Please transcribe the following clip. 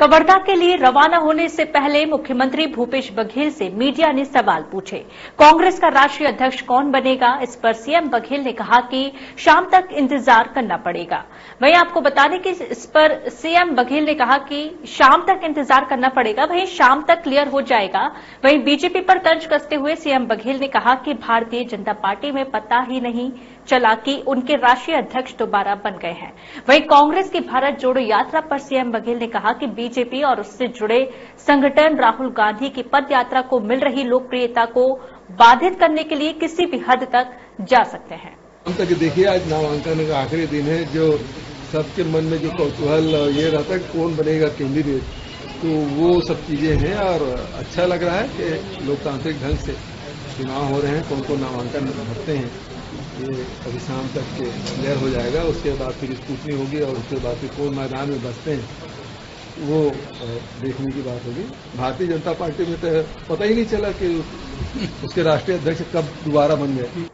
कवर्धा के लिए रवाना होने से पहले मुख्यमंत्री भूपेश बघेल से मीडिया ने सवाल पूछे। कांग्रेस का राष्ट्रीय अध्यक्ष कौन बनेगा? इस पर सीएम बघेल ने कहा कि शाम तक इंतज़ार करना पड़ेगा। वहीं आपको बता दें कि इस पर सीएम बघेल ने कहा कि शाम तक इंतज़ार करना पड़ेगा। वहीं शाम तक क्लियर हो जाएगा। वहीं बीजेपी पर तर्ज कसते हुए सीएम बघेल ने कहा कि भारतीय जनता पार्टी में पता ही नहीं चला कि उनके राष्ट्रीय अध्यक्ष दोबारा बन गए हैं। वहीं कांग्रेस की भारत जोड़ो यात्रा पर सीएम बघेल ने कहा कि बीजेपी और उससे जुड़े संगठन राहुल गांधी की पद यात्रा को मिल रही लोकप्रियता को बाधित करने के लिए किसी भी हद तक जा सकते हैं। हम तक देखिए, आज नामांकन का आखिरी दिन है, जो सबके मन में जो कौतूहल ये रहता है कौन बनेगा कैंडिडेट। तो वो सब चीज़ें हैं और अच्छा लग रहा है कि लोकतांत्रिक ढंग से चुनाव हो रहे हैं कौन कौन नामांकन भरते हैं। ये अभी शाम तक के क्लियर हो जाएगा, उसके बाद फिर स्कूटनी होगी और उसके बाद फिर कौन मैदान में बसते हैं। वो देखने की बात होगी। भारतीय जनता पार्टी में तो पता ही नहीं चला कि उसके राष्ट्रीय अध्यक्ष कब दोबारा बन गए।